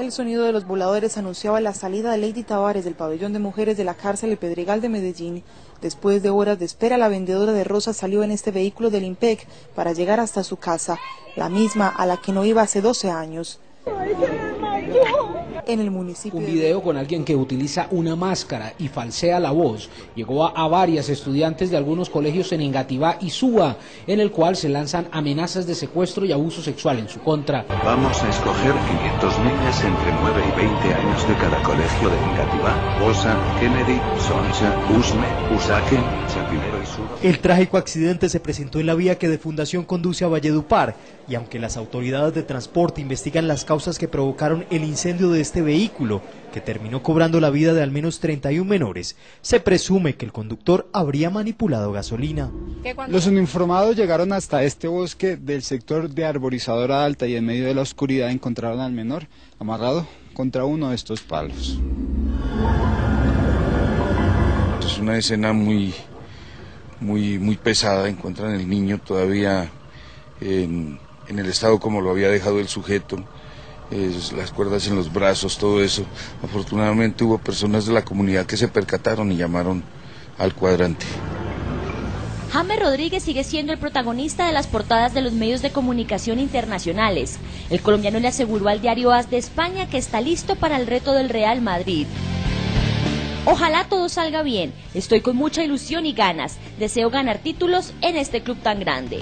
El sonido de los voladores anunciaba la salida de Lady Tavares del pabellón de mujeres de la cárcel El Pedregal de Medellín. Después de horas de espera, la vendedora de rosas salió en este vehículo del IMPEC para llegar hasta su casa, la misma a la que no iba hace 12 años. En el municipio. Un video con alguien que utiliza una máscara y falsea la voz llegó a, a, varias estudiantes de algunos colegios en Engativá y Suba, en el cual se lanzan amenazas de secuestro y abuso sexual en su contra. Vamos a escoger 500 niñas entre 9 y 20 años de cada colegio de Engativá, Bosa, Kennedy, Soncha, Usme, Usaque, Chapinero y Suba. El trágico accidente se presentó en la vía que de Fundación conduce a Valledupar y aunque las autoridades de transporte investigan las causas que provocaron el incendio de este vehículo, que terminó cobrando la vida de al menos 31 menores, se presume que el conductor habría manipulado gasolina. Los uniformados llegaron hasta este bosque del sector de arborizadora alta y en medio de la oscuridad encontraron al menor amarrado contra uno de estos palos. Es una escena muy, muy, muy pesada, encuentran el niño todavía en, en el estado como lo había dejado el sujeto las cuerdas en los brazos, todo eso. Afortunadamente hubo personas de la comunidad que se percataron y llamaron al cuadrante. James Rodríguez sigue siendo el protagonista de las portadas de los medios de comunicación internacionales. El colombiano le aseguró al diario AS de España que está listo para el reto del Real Madrid. Ojalá todo salga bien. Estoy con mucha ilusión y ganas. Deseo ganar títulos en este club tan grande.